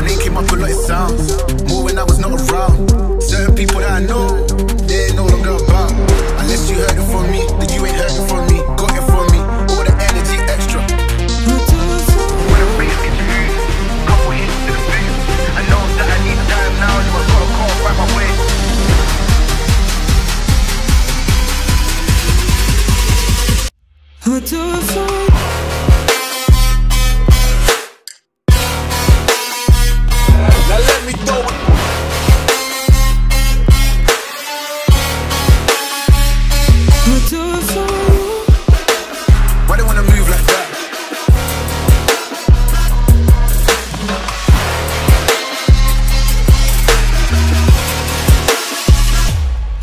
my name came up a lot, of sounds more when I was not around. Certain people that I know, they ain't no longer about. Unless you heard it from me, then you ain't heard it from me. Got it from me, all the energy extra. When I'm faced into couple hits to the face. I know that I need time now, so I gotta go and find my way. Who do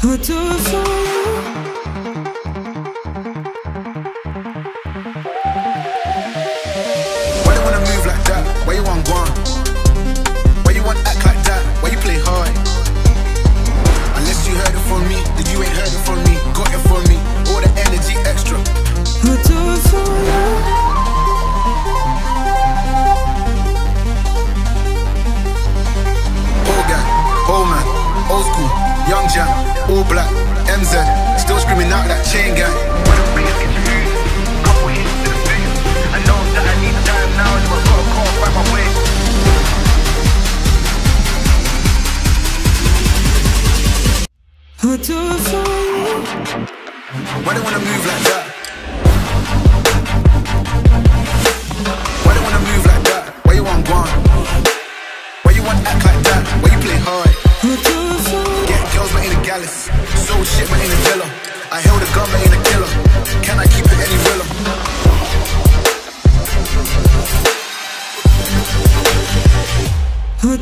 I do it young jam, all black, MZ, still screaming out that chain gang. When the bass gets huge, couple hits to the face. I know that I need time now, so I gotta call find my way. I do you. Why they wanna move like that? Gallus. Sold shit but ain't a dealer. I held a gun but ain't a killer. Can I keep it any realer? For